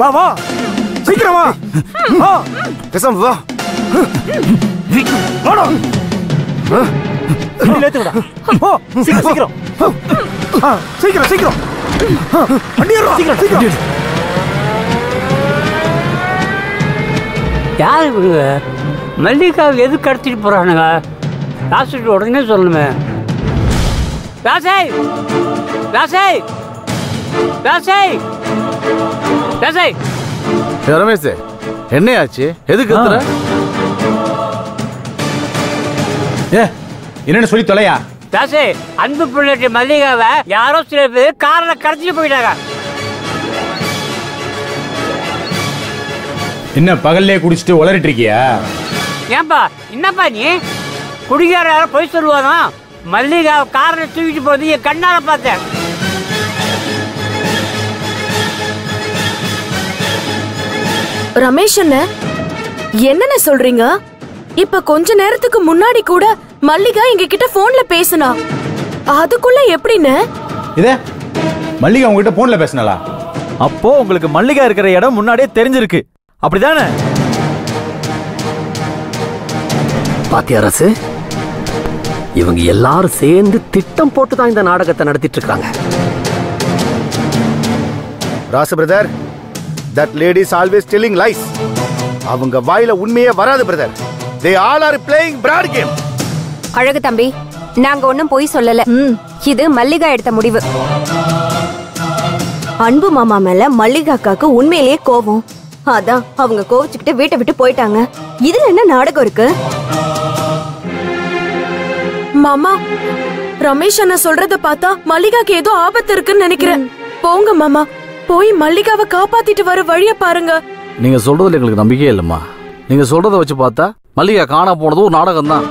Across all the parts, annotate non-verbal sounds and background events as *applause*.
வா வா. சீக்கிரம் வா. வா. பேசாம வா. வாடா. ஏத்துக்கடா போ. சீக்கிரம் சீக்கிரம். சீக்கிரம் சீக்கிரம். வண்டி ஏறுடா சீக்கிரம். சீக்கிரம். யார் இவங்க மல்லிகாவை எது கடத்திட்டு போறானுங்க? ராசிட்டு உடனே சொல்லணுமே. ராசை! ராசை ராசை ராசை ஏ, ரமேஷ் என்னையாச்சு எதுக்கு கத்துற ஏ என்னன்னு சொல்லி தொலையா ராசை அன்பு பிள்ளைட்டு மல்லிகாவை யாரோ சில பேர் காரில் கடத்திட்டு போயிட்டாங்க என்ன பகல்லே குடிச்சிட்டு உளறிட்டு இருக்கியா ஏன்பா என்னப்பா நீ குடிகார யாரும் போய் சொல்லுவானா மல்லிகா காரில் தூக்கிட்டு போகுது என் கண்ணால பார்த்தேன் ரமேஷ் அண்ண என்னென்ன சொல்றீங்க? இப்ப கொஞ்ச நேரத்துக்கு முன்னாடி கூட மல்லிகா எங்க கிட்ட போன்ல பேசுனா. அதுக்குள்ள எப்படின்னு இதே மல்லிகா உங்ககிட்ட போன்ல பேசினாளா? அப்போ உங்களுக்கு மல்லிகா இருக்கிற இடம் முன்னாடியே தெரிஞ்சிருக்கு. அப்படிதானே? பாத்தியா அரசு? இவங்க எல்லாரும் சேர்ந்து திட்டம் போட்டு தான் இந்த நாடகத்தை நடத்திட்டு இருக்காங்க. Rasu brother that ladies always telling lies அவங்க வாயில உண்மையே வராது brother they all are playing fraud game அழகு தம்பி நாங்க ஒண்ணும் பொய் சொல்லல. இது மல்லிகா எடுத்த முடிவு. அன்பு மாமா மேல மல்லிகா அக்காக்கு உண்மையிலேயே கோவம். அதான் அவங்க கோவிச்சுக்கிட்டு வீட்டை விட்டு போயிட்டாங்க. இதுல என்ன நாடகம் இருக்கு? மாமா ரமேஷ் அண்ணா சொல்றத பார்த்தா மல்லிகாக்கு ஏதோ ஆபத்து இருக்குன்னு நினைக்கிறேன். போங்க மாமா. போய் மல்லிகாவை காப்பாத்திட்டு வர வழிய பாருங்க. நீங்க சொல்றதுல எங்களுக்கு நம்பிக்கையே இல்லம்மா. நீங்க சொல்றத வச்சு பார்த்தா மல்லிகா காண போனது ஒரு நாடகம் தான்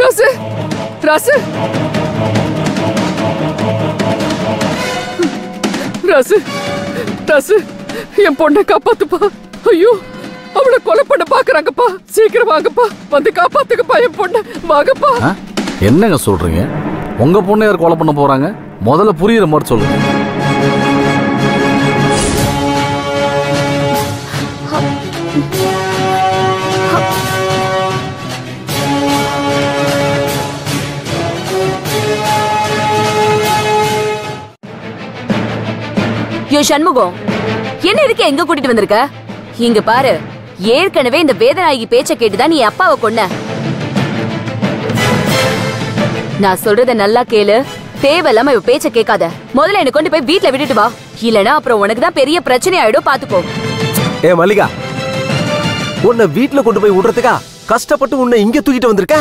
ராசு ராசு. ராசு ராசு என் பொண்ணை காப்பாத்துப்பா. ஐயோ அவளை கொலை பண்ண பாக்குறாங்கப்பா. சீக்கிரம் வாங்கப்பா. வந்து காப்பாத்துங்கப்பா என் பொண்ணை. வாங்கப்பா? என்னங்க சொல்றீங்க? உங்க பொண்ணை யார் கொலை பண்ண போறாங்க? முதல்ல புரியுற மாதிரி சொல்லுங்க யோ சண்முகம். என்ன இதுக்கு எங்க கூட்டிட்டு வந்திருக்க? இங்க பாரு ஏற்கனவே இந்த வேதநாயகி பேச்சை கேட்டுதான் நீ அப்பாவை கொன்ன. நான் சொல்றத நல்லா கேளு. தேவையில்லாம இவ பேச்ச கேட்காத. முதல்ல என்ன கொண்டு போய் வீட்ல விட்டுட்டு வா. இல்லனா அப்புறம் உனக்கு தான் பெரிய பிரச்சனை ஆயிடும் பாத்துக்கோ. ஏ மல்லிகா. உன்னை வீட்ல கொண்டு போய் விடுறதுக்கா கஷ்டப்பட்டு உன்னை இங்க தூக்கிட்டு வந்திருக்க?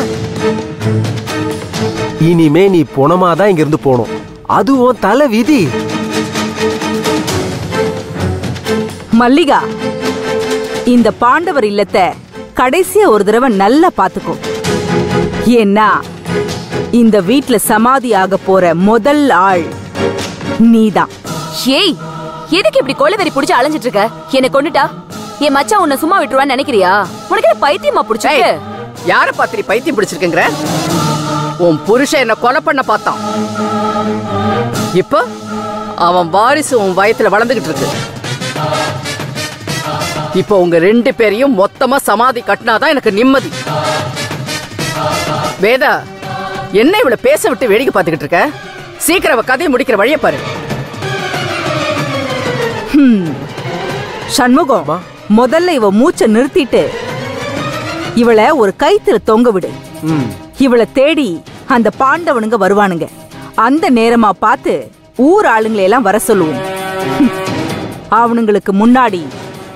இனிமே நீ பொணமா தான் இங்க இருந்து போகணும். அதுவும் தலை விதி. மல்லிகா இந்த பாண்டவர் இல்லத்தை கடைசியா ஒரு தடவை நல்லா பாத்துக்கோ. ஏன்னா இந்த வீட்ல சமாதி ஆக போற முதல் ஆள் நீதான். ஏய் எதுக்கு இப்படி கொலவெறி புடிச்சு அலைஞ்சிட்டு இருக்க? என்ன கொன்னுட்டா? என் மச்சான் உன்னை சும்மா விட்டுருவான்னு நினைக்கிறியா? உனக்கு என்ன பைத்தியமா புடிச்சிருக்கு? யார பாத்திரி பைத்தியம் பிடிச்சிருக்குங்கிற? உன் புருஷன் என்ன கொலை பண்ண பார்த்தான். இப்போ அவன் வாரிசு உன் வயத்துல வளர்ந்துகிட்டு இருக்கு. இப்போ உங்க ரெண்டு பேரையும் மொத்தமா சமாதி கட்டினாதான் எனக்கு நிம்மதி. வேதா என்ன இவ்வளவு பேச விட்டு வேடிக்கை பார்த்துக்கிட்டு இருக்க? சீக்கிரம் கதையை முடிக்கிற வழியை பாரு. சண்முகம் முதல்ல இவ மூச்சை நிறுத்திட்டு இவளை ஒரு கைத்துல தொங்க விடு. இவளை தேடி அந்த பாண்டவனுங்க வருவானுங்க. அந்த நேரமா பார்த்து ஊர் ஆளுங்களை எல்லாம் வர சொல்லுவோம். *laughs* அவனுங்களுக்கு முன்னாடி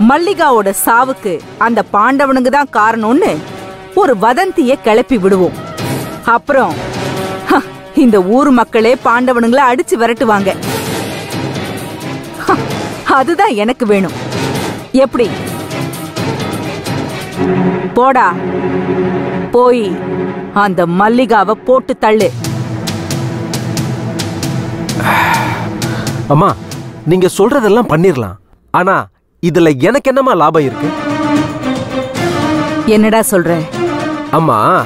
மல்லிகாவோட சாவுக்கு அந்த பாண்டவனுங்க தான் காரணம்னு ஒரு வதந்திய கிளப்பி விடுவோம். அப்புறம் இந்த ஊர் மக்களே பாண்டவனுங்களை அடிச்சு விரட்டுவாங்க. அதுதான் எனக்கு வேணும். எப்படி? போடா. போய் அந்த மல்லிகாவை போட்டு தள்ளு. அம்மா நீங்க சொல்றதெல்லாம் பண்ணிரலாம். ஆனா இதுல எனக்கு என்னமா லாபம் இருக்கு? என்னடா சொல்ற? அம்மா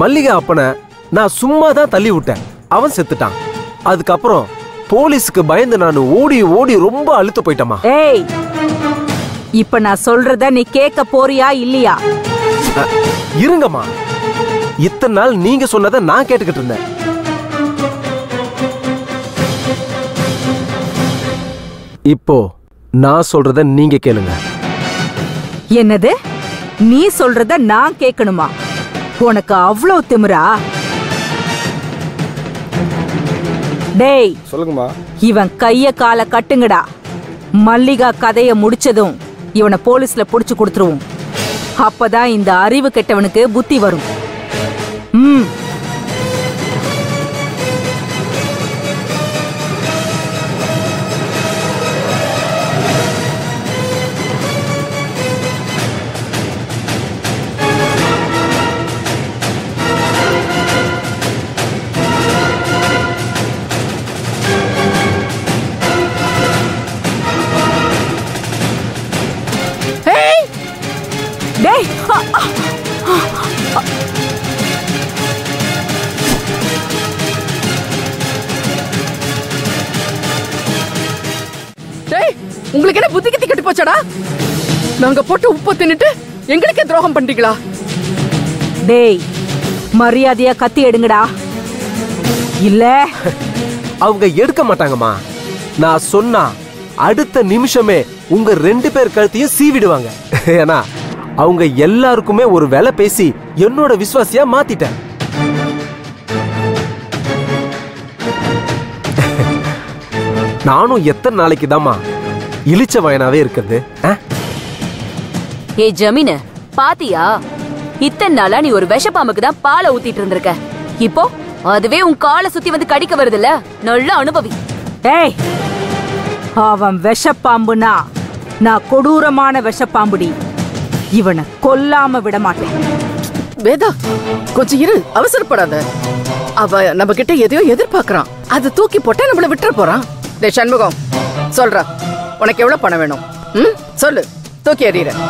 மல்லிகா அப்பனை நான் சும்மா தான் தள்ளி விட்டேன் அவன் செத்துட்டான். அதுக்கப்புறம் போலீஸுக்கு பயந்து நான் ஓடி ஓடி ரொம்ப அழுத்து போயிட்டேம்மா. ஏய் இப்ப நான் சொல்றத நீ கேட்க போறியா இல்லையா? இருங்கம்மா. இத்தனை நாள் நீங்க சொன்னதை நான் கேட்டுக்கிட்டு இருந்தேன். இப்போ நான் சொல்றத நீங்க கேளுங்க. என்னது? நீ சொல்றத நான் கேட்கணுமா? உனக்கு அவ்வளோ திமிரா? டேய் சொல்லுங்கம்மா. இவன் கைய கால கட்டுங்கடா. மல்லிகா கதைய முடிச்சதும் இவனை போலீஸ்ல புடிச்சு கொடுத்துருவோம். அப்பதான் இந்த அறிவு கெட்டவனுக்கு புத்தி வரும். ம். உங்களுக்கு என்ன புத்தி கித்தி கெட்டு போச்சாடா? நாங்க போட்டு உப்பு தின்னுட்டு எங்களுக்கே துரோகம் பண்றீங்களா? டேய் மரியாதையா கத்தி எடுங்கடா. இல்ல. அவங்க எடுக்க மாட்டாங்கம்மா. நான் சொன்னா அடுத்த நிமிஷமே உங்க ரெண்டு பேர் கழுத்தையும் சீவிடுவாங்க. ஏன்னா அவங்க எல்லாருக்குமே ஒரு வேலை பேசி என்னோட விசுவாசியா மாத்திட்டேன். நானும் எத்தனை நாளைக்கு தாம்மா இழிச்ச வயனாவே இருக்கிறது? ஏ ஜமீனு பாத்தியா? இத்தனை நாளா நீ ஒரு விஷப்பாம்புக்கு தான் பாலை ஊத்திட்டு இருந்திருக்க. இப்போ அதுவே உன் காலை சுத்தி வந்து கடிக்க வருதுல்ல? நல்ல அனுபவி. ஏய் அவன் விஷப்பாம்புனா நான் கொடூரமான விஷப்பாம்புடி. இவனை கொல்லாம விட மாட்டேன் வேதா கொஞ்சம் இரு அவசரப்படாத. அவ நம்ம கிட்ட எதையோ எதிர்பார்க்கறான். அது தூக்கி போட்டா நம்மள விட்டுற போறான். டேய் சண்முகம் சொல்றா. உனக்கு எவ்வளவு பணம் வேணும்? ம்? சொல்லு. தூக்கி எறிகிறேன்